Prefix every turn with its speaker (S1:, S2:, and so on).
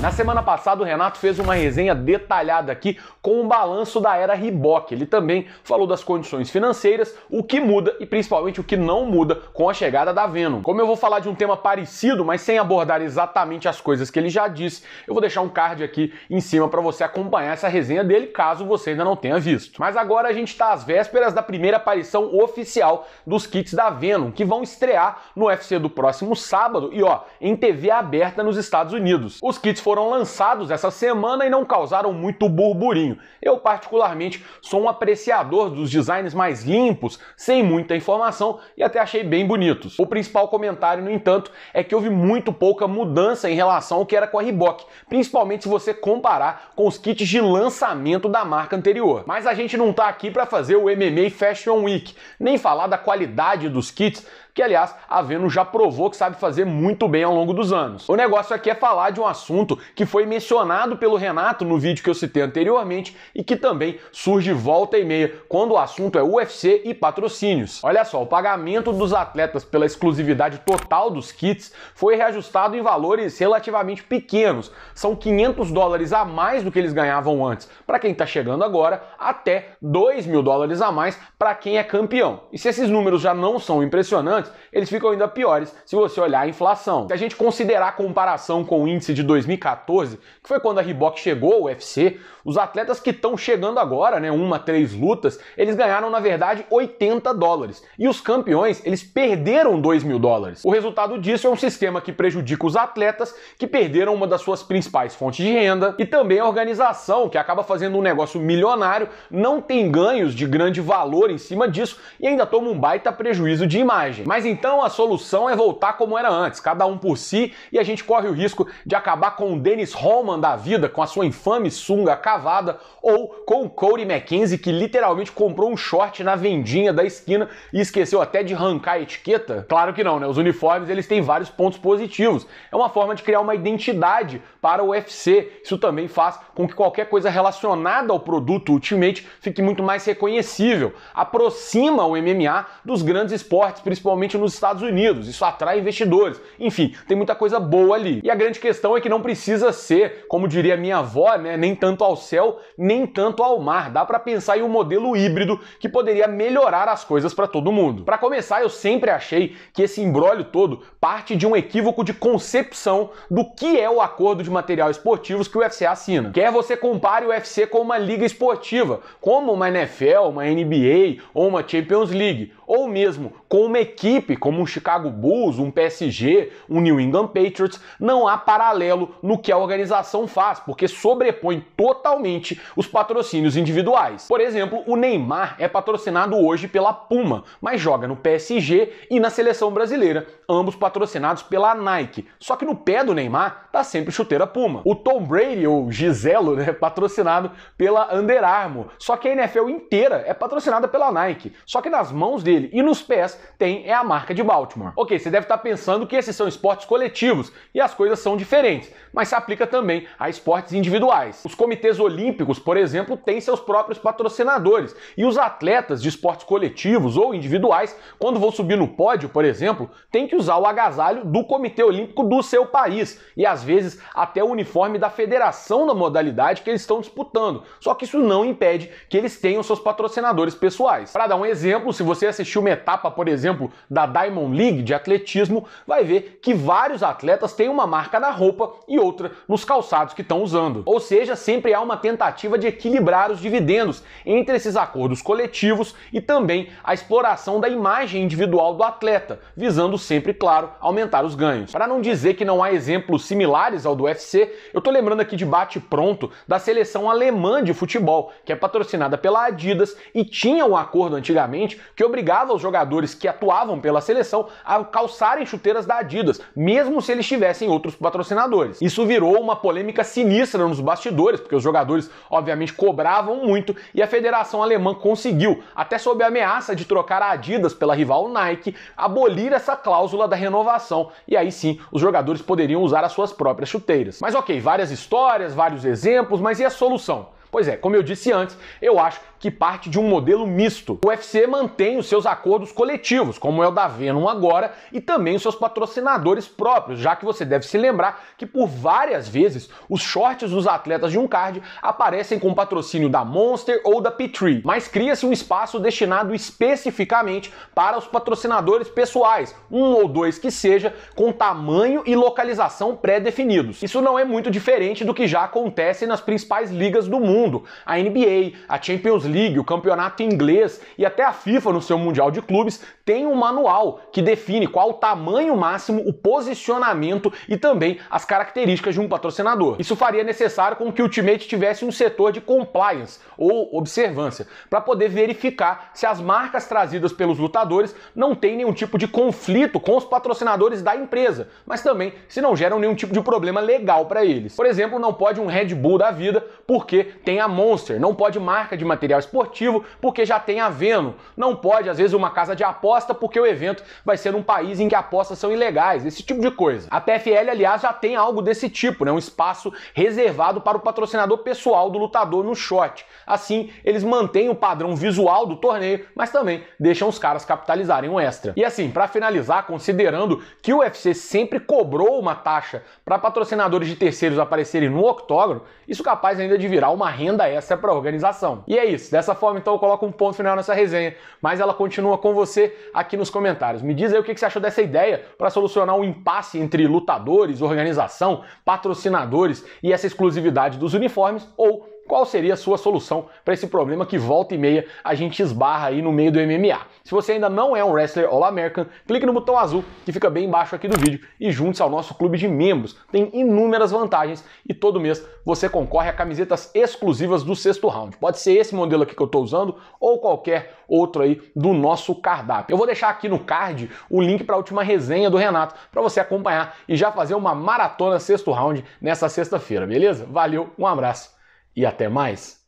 S1: Na semana passada, o Renato fez uma resenha detalhada aqui com um balanço da era Reebok. Ele também falou das condições financeiras, o que muda e principalmente o que não muda com a chegada da Venom. Como eu vou falar de um tema parecido, mas sem abordar exatamente as coisas que ele já disse, eu vou deixar um card aqui em cima para você acompanhar essa resenha dele, caso você ainda não tenha visto. Mas agora a gente está às vésperas da primeira aparição oficial dos kits da Venom, que vão estrear no UFC do próximo sábado e ó, em TV aberta nos Estados Unidos. Os kits lançados essa semana e não causaram muito burburinho. Eu, particularmente, sou um apreciador dos designs mais limpos, sem muita informação e até achei bem bonitos. O principal comentário, no entanto, é que houve muito pouca mudança em relação ao que era com a Reebok, principalmente se você comparar com os kits de lançamento da marca anterior. Mas a gente não tá aqui para fazer o MMA Fashion Week, nem falar da qualidade dos kits, que aliás a Veno já provou que sabe fazer muito bem ao longo dos anos. O negócio aqui é falar de um assunto que foi mencionado pelo Renato no vídeo que eu citei anteriormente e que também surge volta e meia quando o assunto é UFC e patrocínios. Olha só, o pagamento dos atletas pela exclusividade total dos kits foi reajustado em valores relativamente pequenos. São 500 dólares a mais do que eles ganhavam antes para quem está chegando agora, até 2 mil dólares a mais para quem é campeão. E se esses números já não são impressionantes, antes, eles ficam ainda piores se você olhar a inflação. Se a gente considerar a comparação com o índice de 2014, que foi quando a Reebok chegou ao UFC, os atletas que estão chegando agora, né, uma, três lutas, eles ganharam na verdade 80 dólares. E os campeões, eles perderam 2 mil dólares. O resultado disso é um sistema que prejudica os atletas que perderam uma das suas principais fontes de renda e também a organização que acaba fazendo um negócio milionário, não tem ganhos de grande valor em cima disso e ainda toma um baita prejuízo de imagem. Mas então a solução é voltar como era antes, cada um por si, e a gente corre o risco de acabar com o Dennis Holman da vida, com a sua infame sunga cavada, ou com o Cody McKenzie, que literalmente comprou um short na vendinha da esquina e esqueceu até de arrancar a etiqueta. Claro que não, né? Os uniformes eles têm vários pontos positivos. É uma forma de criar uma identidade para o UFC. Isso também faz com que qualquer coisa relacionada ao produto Ultimate fique muito mais reconhecível. Aproxima o MMA dos grandes esportes, principalmente principalmente nos Estados Unidos. Isso atrai investidores. Enfim, tem muita coisa boa ali. E a grande questão é que não precisa ser, como diria minha avó, né, nem tanto ao céu, nem tanto ao mar. Dá para pensar em um modelo híbrido que poderia melhorar as coisas para todo mundo. Para começar, eu sempre achei que esse embrólio todo parte de um equívoco de concepção do que é o acordo de material esportivos que o UFC assina. Quer você compare o UFC com uma liga esportiva, como uma NFL, uma NBA ou uma Champions League, ou mesmo com uma equipe como um Chicago Bulls, um PSG, um New England Patriots, não há paralelo no que a organização faz, porque sobrepõe totalmente os patrocínios individuais. Por exemplo, o Neymar é patrocinado hoje pela Puma, mas joga no PSG e na seleção brasileira, ambos patrocinados pela Nike. Só que no pé do Neymar tá sempre chuteira Puma. O Tom Brady, ou Giselo, né, patrocinado pela Under Armour. Só que a NFL inteira é patrocinada pela Nike. Só que nas mãos dele. E nos pés tem é a marca de Baltimore. Ok, você deve estar pensando que esses são esportes coletivos e as coisas são diferentes, mas se aplica também a esportes individuais. Os comitês olímpicos, por exemplo, têm seus próprios patrocinadores e os atletas de esportes coletivos ou individuais, quando vão subir no pódio, por exemplo, têm que usar o agasalho do Comitê Olímpico do seu país e às vezes até o uniforme da federação da modalidade que eles estão disputando. Só que isso não impede que eles tenham seus patrocinadores pessoais. Para dar um exemplo, se você assistir uma etapa, por exemplo, da Diamond League de atletismo, vai ver que vários atletas têm uma marca na roupa e outra nos calçados que estão usando. Ou seja, sempre há uma tentativa de equilibrar os dividendos entre esses acordos coletivos e também a exploração da imagem individual do atleta, visando sempre, claro, aumentar os ganhos. Para não dizer que não há exemplos similares ao do UFC, eu tô lembrando aqui de bate pronto da seleção alemã de futebol, que é patrocinada pela Adidas e tinha um acordo antigamente que obrigava os jogadores que atuavam pela seleção a calçarem chuteiras da Adidas, mesmo se eles tivessem outros patrocinadores. Isso virou uma polêmica sinistra nos bastidores, porque os jogadores obviamente cobravam muito e a Federação Alemã conseguiu, até sob a ameaça de trocar a Adidas pela rival Nike, abolir essa cláusula da renovação e aí sim os jogadores poderiam usar as suas próprias chuteiras. Mas ok, várias histórias, vários exemplos, mas e a solução? Pois é, como eu disse antes, eu acho que parte de um modelo misto. O UFC mantém os seus acordos coletivos, como é o da Venom agora, e também os seus patrocinadores próprios, já que você deve se lembrar que por várias vezes os shorts dos atletas de um card aparecem com patrocínio da Monster ou da P3, mas cria-se um espaço destinado especificamente para os patrocinadores pessoais, um ou dois que seja, com tamanho e localização pré-definidos. Isso não é muito diferente do que já acontece nas principais ligas do mundo, a NBA, a Champions League, o campeonato inglês e até a FIFA no seu Mundial de Clubes tem um manual que define qual o tamanho máximo, o posicionamento e também as características de um patrocinador. Isso faria necessário com que o Ultimate tivesse um setor de compliance ou observância para poder verificar se as marcas trazidas pelos lutadores não têm nenhum tipo de conflito com os patrocinadores da empresa, mas também se não geram nenhum tipo de problema legal para eles. Por exemplo, não pode um Red Bull da vida porque tem a Monster, não pode marca de material esportivo porque já tem a Venom, não pode às vezes uma casa de aposta porque o evento vai ser num país em que apostas são ilegais, esse tipo de coisa. A PFL, aliás, já tem algo desse tipo, né? um espaço reservado para o patrocinador pessoal do lutador no shot. Assim, eles mantêm o padrão visual do torneio, mas também deixam os caras capitalizarem um extra. E assim, para finalizar, considerando que o UFC sempre cobrou uma taxa para patrocinadores de terceiros aparecerem no octógono, isso capaz ainda de virar uma renda extra para a organização. E é isso. Dessa forma, então, eu coloco um ponto final nessa resenha, mas ela continua com você aqui nos comentários. Me diz aí o que você achou dessa ideia para solucionar o um impasse entre lutadores, organização, patrocinadores e essa exclusividade dos uniformes ou qual seria a sua solução para esse problema que volta e meia a gente esbarra aí no meio do MMA. Se você ainda não é um wrestler All-American, clique no botão azul que fica bem embaixo aqui do vídeo e junte-se ao nosso clube de membros. Tem inúmeras vantagens e todo mês você concorre a camisetas exclusivas do sexto round. Pode ser esse modelo aqui que eu estou usando ou qualquer outro aí do nosso cardápio. Eu vou deixar aqui no card o link para a última resenha do Renato para você acompanhar e já fazer uma maratona sexto round nessa sexta-feira, beleza? Valeu, um abraço e até mais.